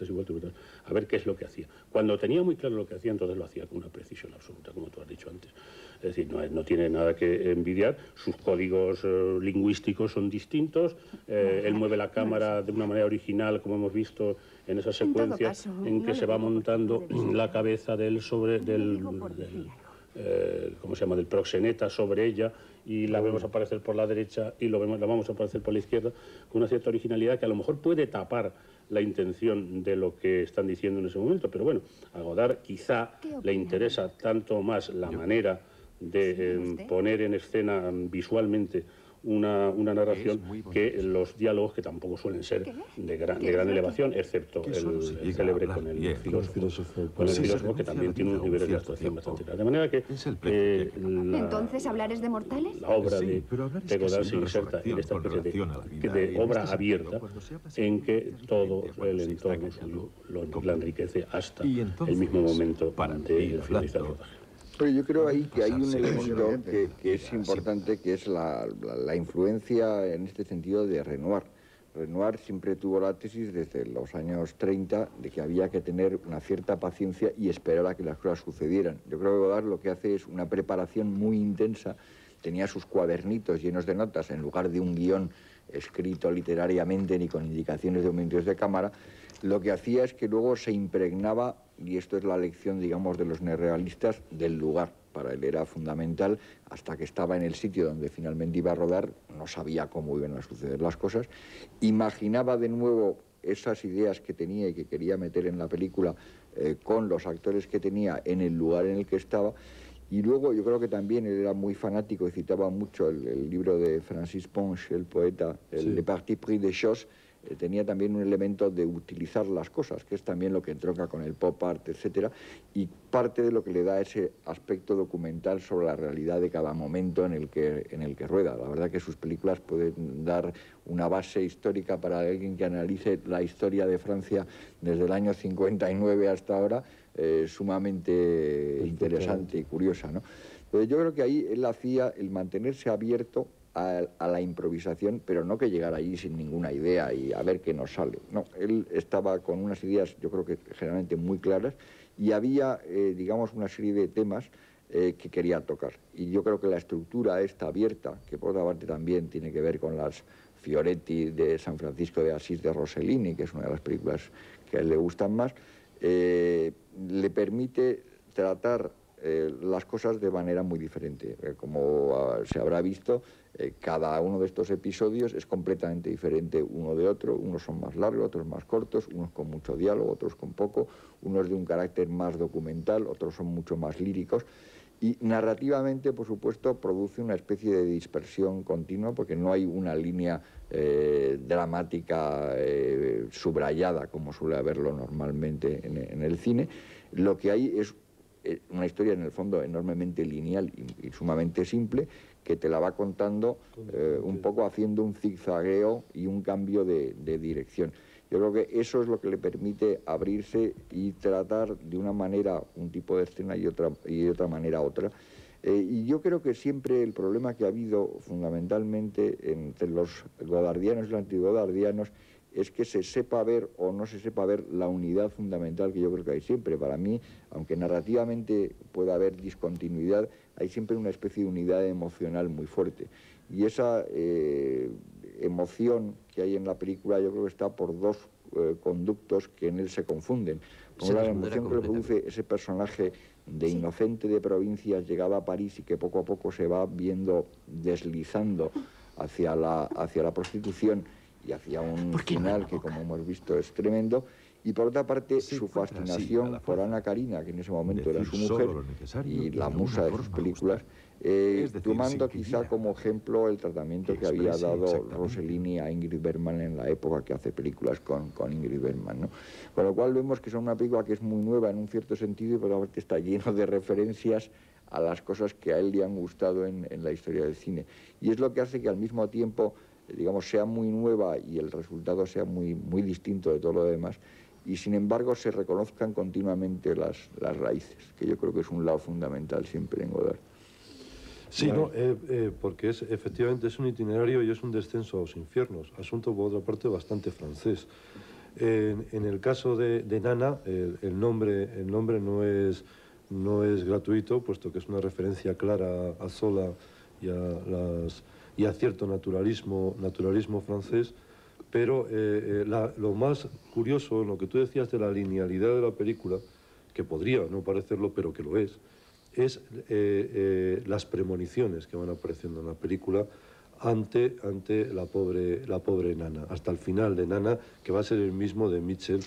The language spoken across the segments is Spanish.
y vueltas, a ver qué es lo que hacía. Cuando tenía muy claro lo que hacía, entonces lo hacía con una precisión absoluta, como tú has dicho antes. Es decir, no, no tiene nada que envidiar, sus códigos eh, lingüísticos son distintos, eh, él mueve la cámara de una manera original, como hemos visto en esa secuencia en, que se va montando la cabeza del sobre del, eh, ¿cómo se llama?, del proxeneta sobre ella y la vemos aparecer por la derecha y lo vemos, la vamos a aparecer por la izquierda con una cierta originalidad que a lo mejor puede tapar la intención de lo que están diciendo en ese momento, pero bueno, a Godard quizá le interesa tanto más la manera de em, poner en escena visualmente una, una narración que los diálogos que tampoco suelen ser de gran, de gran elevación, excepto el, célebre con el filósofo, con el filósofo que también tiene unos niveles de actuación bastante grandes. De manera que eh, entonces hablares de mortales. La obra de, de Godard se inserta en esta especie de, de obra abierta en que todo el entorno suyo lo, lo enriquece hasta el mismo momento de finalizar el rodaje. Pero yo creo ahí que hay un elemento que, es importante, que es la, influencia en este sentido de Renoir. Renoir siempre tuvo la tesis desde los años 30 de que había que tener una cierta paciencia y esperar a que las cosas sucedieran. Yo creo que Godard lo que hace es una preparación muy intensa. Tenía sus cuadernitos llenos de notas en lugar de un guion escrito literariamente ni con indicaciones de aumentos de cámara. Lo que hacía es que luego se impregnaba y esto es la lección, digamos, de los neorrealistas del lugar. Para él era fundamental, hasta que estaba en el sitio donde finalmente iba a rodar, no sabía cómo iban a suceder las cosas, imaginaba de nuevo esas ideas que tenía y que quería meter en la película eh, con los actores que tenía en el lugar en el que estaba. Y luego yo creo que también él era muy fanático y citaba mucho el, libro de Francis Ponche, el poeta, el Le Parti pris des choses, eh, tenía también un elemento de utilizar las cosas, que es también lo que entronca con el pop art, etcétera, y parte de lo que le da ese aspecto documental sobre la realidad de cada momento en el que, en el que rueda. La verdad que sus películas pueden dar una base histórica para alguien que analice la historia de Francia desde el año 59 hasta ahora, eh, sumamente interesante y curiosa. ¿no? Entonces yo creo que ahí él hacía el mantenerse abierto a, la improvisación, pero no que llegara allí sin ninguna idea y a ver qué nos sale. No, él estaba con unas ideas, yo creo que generalmente muy claras, y había, eh, digamos, una serie de temas eh, que quería tocar. Y yo creo que la estructura esta abierta, que por otra parte también tiene que ver con las Fioretti de San Francisco de Asís de Rossellini, que es una de las películas que a él le gustan más, eh, le permite tratar las cosas de manera muy diferente. como ah, se habrá visto, eh, cada uno de estos episodios es completamente diferente uno de otro, unos son más largos, otros más cortos, unos con mucho diálogo, otros con poco, unos de un carácter más documental, otros son mucho más líricos. Y narrativamente, por supuesto, produce una especie de dispersión continua porque no hay una línea eh, dramática eh, subrayada como suele haberlo normalmente en, el cine. Lo que hay es una historia en el fondo enormemente lineal y sumamente simple que te la va contando eh, un poco haciendo un zigzagueo y un cambio de, dirección. Yo creo que eso es lo que le permite abrirse y tratar de una manera un tipo de escena y, otra, y de otra manera otra. Eh, y yo creo que siempre el problema que ha habido fundamentalmente entre los godardianos y los antigodardianos es que se sepa ver o no se sepa ver la unidad fundamental que yo creo que hay siempre. Para mí, aunque narrativamente pueda haber discontinuidad, hay siempre una especie de unidad emocional muy fuerte. Y esa eh, emoción que hay en la película yo creo que está por dos eh, conductos que en él se confunden. Por la emoción que le produce ese personaje de inocente de provincias llegado a París y que poco a poco se va viendo deslizando hacia la, hacia la prostitución y hacia un final que como hemos visto es tremendo y por otra parte su fascinación por Ana Karina, que en ese momento era su mujer y la musa de sus películas, eh, tomando quizá como ejemplo el tratamiento que, había dado Rossellini a Ingrid Bergman en la época que hace películas con, con Ingrid Bergman. ¿no? Con lo cual vemos que es una película que es muy nueva en un cierto sentido y por otra parte está lleno de referencias a las cosas que a él le han gustado en, en la historia del cine. Y es lo que hace que al mismo tiempo digamos, sea muy nueva y el resultado sea muy, muy distinto de todo lo demás, y sin embargo se reconozcan continuamente las, las raíces, que yo creo que es un lado fundamental siempre en Godard. Sí, no, eh, eh, porque es, efectivamente es un itinerario y es un descenso a los infiernos, asunto por otra parte bastante francés. En, el caso de, Nana, el, nombre, el nombre no, es, no es gratuito, puesto que es una referencia clara a Zola y a, las, y a cierto naturalismo, naturalismo francés, pero eh, eh, lo más curioso, lo que tú decías de la linealidad de la película, que podría no parecerlo, pero que lo es, es eh, las premoniciones que van apareciendo en la película ante, ante la, pobre, la pobre Nana, hasta el final de Nana, que va a ser el mismo de Mitchell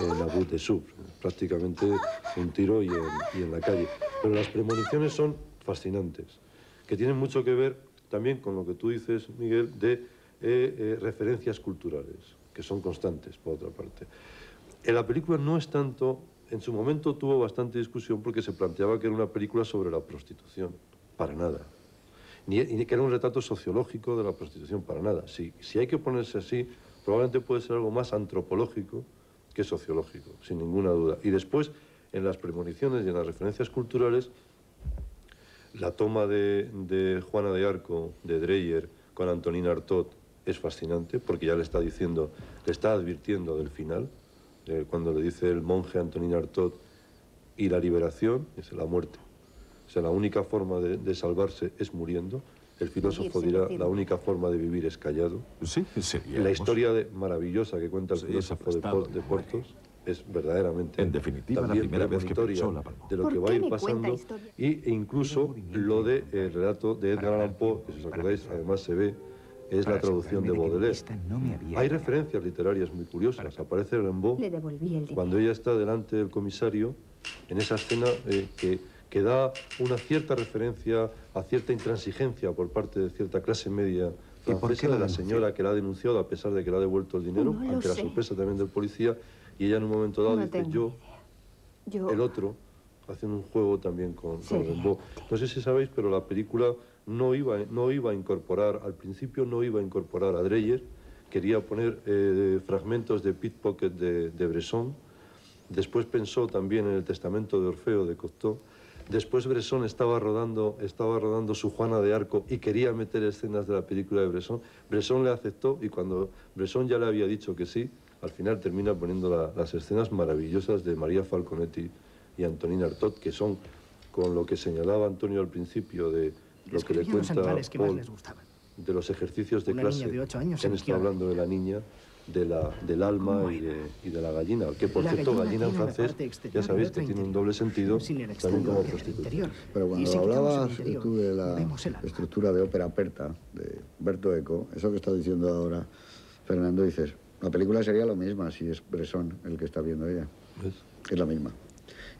en la Bout de Sub, prácticamente un tiro y en, y en la calle. Pero las premoniciones son fascinantes, que tienen mucho que ver también con lo que tú dices, Miguel, de eh, eh, referencias culturales, que son constantes, por otra parte. En la película no es tanto, en su momento tuvo bastante discusión porque se planteaba que era una película sobre la prostitución, para nada. Ni, que era un retrato sociológico de la prostitución, para nada. Si, si hay que ponerse así, probablemente puede ser algo más antropológico que sociológico, sin ninguna duda. Y después, en las premoniciones y en las referencias culturales, la toma de, de Juana de Arco, de Dreyer, con Antonina Artaud, es fascinante porque ya le está diciendo, le está advirtiendo del final, cuando le dice el monje Antonín Artaud, y la liberación es la muerte. O sea, la única forma de, salvarse es muriendo. El filósofo dirá, la única forma de vivir es callado. Sí, sería. La historia de, maravillosa que cuenta el filósofo de, Portos es verdaderamente en definitiva la primera vez que pensó la de lo que va a ir pasando. y, e incluso lo de el relato de Edgar Allan Poe que si os acordáis además se ve es la traducción de Baudelaire. Hay referencias literarias muy curiosas. Aparece Rimbaud cuando ella está delante del comisario en esa escena eh, que, que, da una cierta referencia a cierta intransigencia por parte de cierta clase media francesa de la señora que la ha denunciado a pesar de que le ha devuelto el dinero, ante la sorpresa también del policía, y ella en un momento dado dice yo, el otro, haciendo un juego también con, con Rimbaud. No sé si sabéis, pero la película no iba, no iba a incorporar, al principio no iba a incorporar a Dreyer, quería poner eh, fragmentos de Pickpocket de, de Bresson, después pensó también en el Testamento de Orfeo de Cocteau, después Bresson estaba rodando, estaba rodando su Juana de Arco y quería meter escenas de la película de Bresson, Bresson le aceptó y cuando Bresson ya le había dicho que sí, al final termina poniendo las escenas maravillosas de María Falconetti y Antonina Artaud, que son con lo que señalaba Antonio al principio de lo que le cuenta Paul de los ejercicios de clase. de años que han estado hablando de la niña, de la, del alma y de, y de, la gallina, que por cierto gallina en francés ya sabéis que tiene un doble sentido también como prostituta. Pero cuando hablabas tú de la estructura de ópera aperta de Berto Eco, eso que está diciendo ahora Fernando, dices, la película sería lo misma si es Bresson el que está viendo ella. Es la misma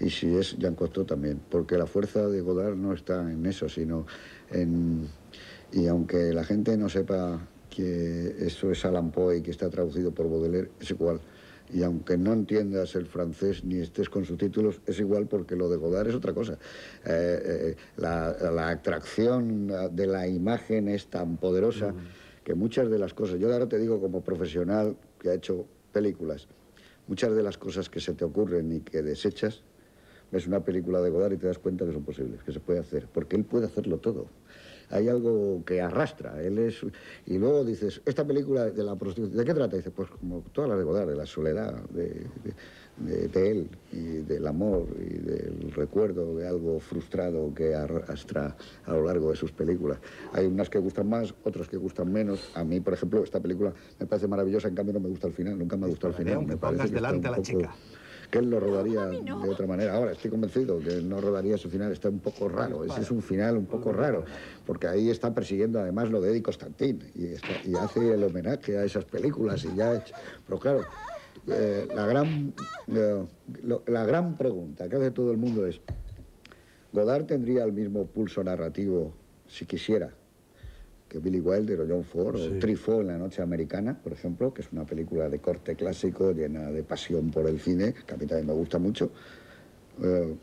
y si es Jean Cocteau también, porque la fuerza de Godard no está en eso, sino en... Y aunque la gente no sepa que eso es Alan Poe y que está traducido por Baudelaire, es igual. Y aunque no entiendas el francés ni estés con subtítulos, es igual porque lo de Godard es otra cosa. Eh, eh, la, atracción de la imagen es tan poderosa que muchas de las cosas, yo ahora te digo como profesional que ha hecho películas, muchas de las cosas que se te ocurren y que desechas ves una película de Godard y te das cuenta que son posibles, que se puede hacer, porque él puede hacerlo todo. Hay algo que arrastra, él es... Y luego dices, esta película de la prostitución, ¿de qué trata? dices, pues como todas las de Godard, de la soledad, de, él, y del amor, y del recuerdo de algo frustrado que arrastra a lo largo de sus películas. Hay unas que gustan más, otras que gustan menos. A mí, por ejemplo, esta película me parece maravillosa, en cambio no me gusta el final, nunca me ha gustado el final. Me parece delante a la chica que él lo rodaría de otra manera. Ahora estoy convencido que no rodaría su final, está un poco raro, ese es un final un poco raro, porque ahí está persiguiendo además lo de Eddie Constantin y, hace el homenaje a esas películas y ya Pero claro, eh, la, gran, eh, la gran pregunta que hace todo el mundo es, ¿Godard tendría el mismo pulso narrativo si quisiera que Billy Wilder o John Ford o Truffaut en La Noche Americana, por ejemplo, que es una película de corte clásico llena de pasión por el cine, que a mí también me gusta mucho, eh,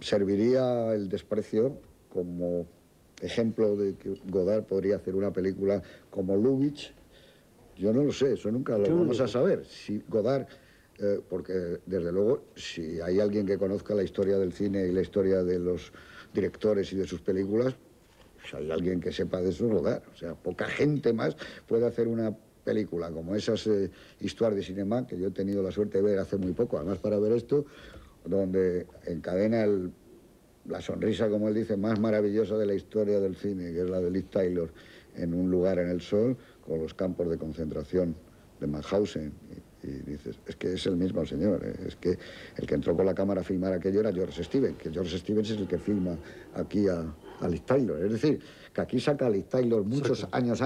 serviría el desprecio como ejemplo de que Godard podría hacer una película como Lubitsch. Yo no lo sé, eso nunca lo vamos a saber. Si Godard, eh, porque desde luego, si hay alguien que conozca la historia del cine y la historia de los directores y de sus películas, si hay alguien que sepa de eso, rodar. O sea, poca gente más puede hacer una película, como esas eh, Histoire de Cinema, que yo he tenido la suerte de ver hace muy poco, además para ver esto, donde encadena la sonrisa, como él dice, más maravillosa de la historia del cine, que es la de Liz Taylor, en un lugar en el sol, con los campos de concentración de Mauthausen. Y, dices, es que es el mismo señor, ¿eh? es que el que entró con la cámara a filmar aquello era George Stevens, que George Stevens es el que filma aquí a, a Liz Taylor. Es decir, que aquí saca a Liz Taylor muchos años